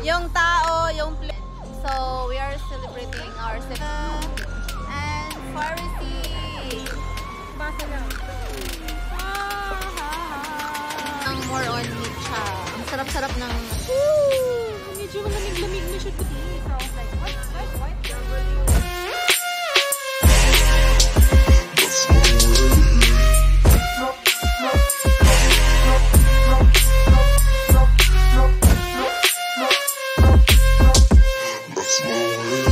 Yung tao, yung plate. So, Arsena, and Farisi. Basa lang. More on Micha. Ang sarap-sarap ng... Woo! Medyo malamig-lamig na siya today. So I was like, what? What? What? Smooth.